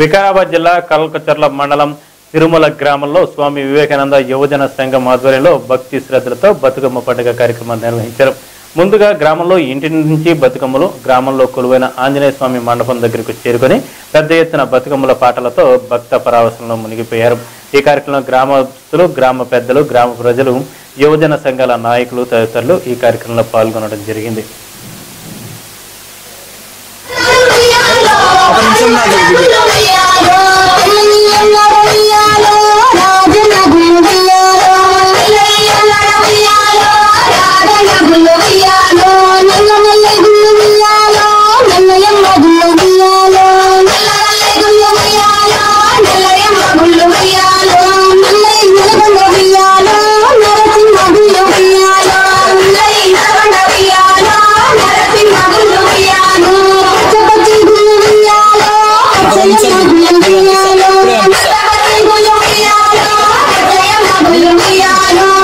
వికారాబాద్ జిల్లా కల్కచర్ల మండలం తిరుమల గ్రామంలో స్వామి వివేకానంద యువజన సంఘం ఆధ్వర్యంలో భక్తి శ్రద్ధలతో బతుకమ్మ పండుగ కార్యక్రమాన్ని నిర్వహించారు. ముందుగా గ్రామంలో ఇంటి నుంచి బతుకమ్మలు గ్రామంలో కొలువైన ఆంజనేయ స్వామి మండపం దగ్గరకు చేరుకొని పెద్ద ఎత్తున బతుకమ్మల పాటలతో భక్త పరావసంలో మునిగిపోయారు. ఈ కార్యక్రమంలో గ్రామస్తులు గ్రామ పెద్దలు గ్రామ ప్రజలు యువజన సంఘాల నాయకులు తదితరులు ఈ కార్యక్రమంలో పాల్గొనడం జరిగింది. Sayang, sayang, sayang, sayang,